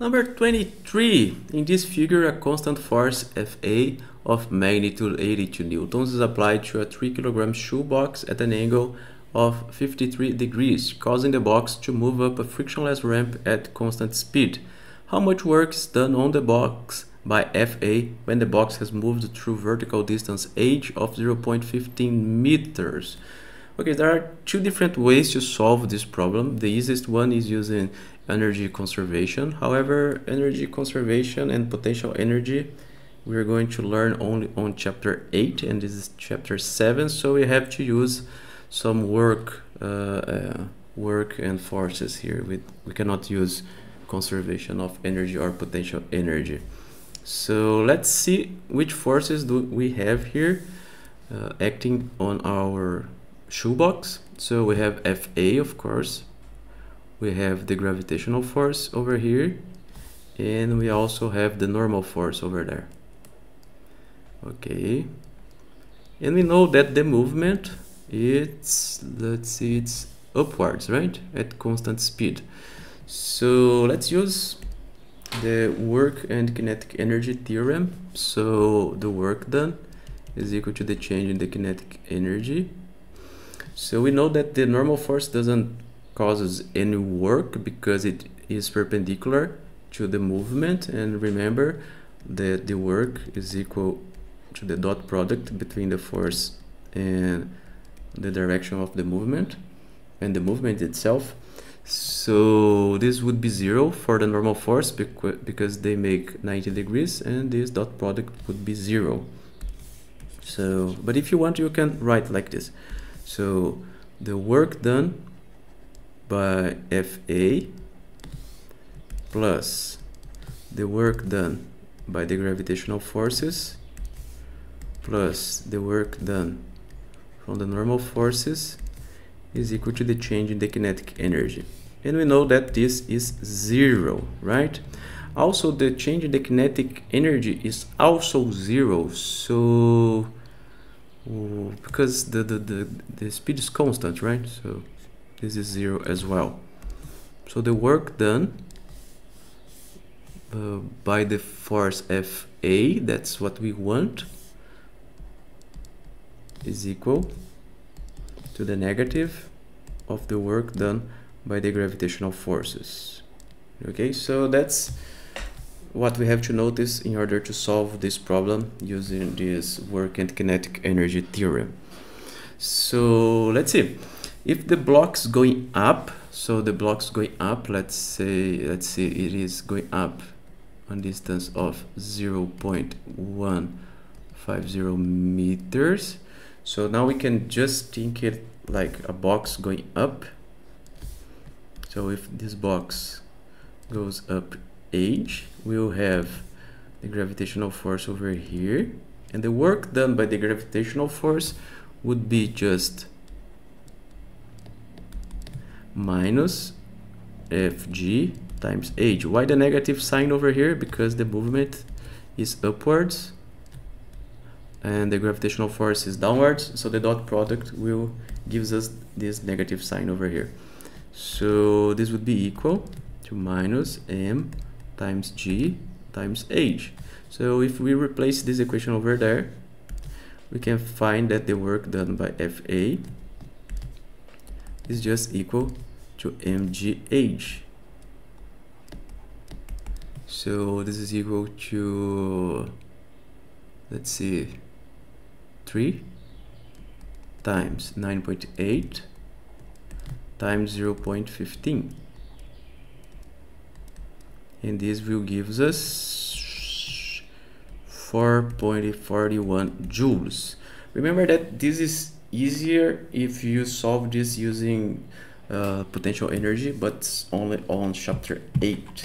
Number 23. In this figure, a constant force Fa of magnitude 82 newtons is applied to a 3 kg shoebox at an angle of 53 degrees, causing the box to move up a frictionless ramp at constant speed. How much work is done on the box by Fa when the box has moved through vertical distance h of 0.15 meters? Okay, there are two different ways to solve this problem. The easiest one is using energy conservation. However, energy conservation and potential energy we're going to learn only on chapter 8 and this is chapter 7 so we have to use some work uh, uh, work and forces here we, we cannot use conservation of energy or potential energy so let's see which forces do we have here uh, acting on our shoebox. So we have Fa, of course. We have the gravitational force over here. And we also have the normal force over there. Okay. And we know that the movement, it's, let's see, it's upwards, right? At constant speed. So let's use the work and kinetic energy theorem. So the work done is equal to the change in the kinetic energy so we know that the normal force doesn't causes any work because it is perpendicular to the movement. And remember that the work is equal to the dot product between the force and the direction of the movement and the movement itself. So this would be zero for the normal force because they make 90 degrees and this dot product would be zero. So but if you want you can write like this so the work done by FA plus the work done by the gravitational forces plus the work done from the normal forces is equal to the change in the kinetic energy. And we know that this is zero, right? Also, the change in the kinetic energy is also zero. So because the, the, the, the speed is constant, right? So this is zero as well. So the work done uh, by the force Fa, that's what we want, is equal to the negative of the work done by the gravitational forces. Okay, so that's what we have to notice in order to solve this problem using this work and kinetic energy theorem. So let's see. If the blocks going up, so the blocks going up, let's say, let's say it is going up on distance of 0 0.150 meters. So now we can just think it like a box going up. So if this box goes up h, we'll have the gravitational force over here. And the work done by the gravitational force would be just minus fg times h. Why the negative sign over here? Because the movement is upwards and the gravitational force is downwards so the dot product will gives us this negative sign over here so this would be equal to minus m times g times h. So if we replace this equation over there, we can find that the work done by FA is just equal to mgh. So this is equal to, let's see, 3 times 9.8 times 0 0.15 and this will give us 4.41 joules. Remember that this is easier if you solve this using uh, potential energy but only on chapter 8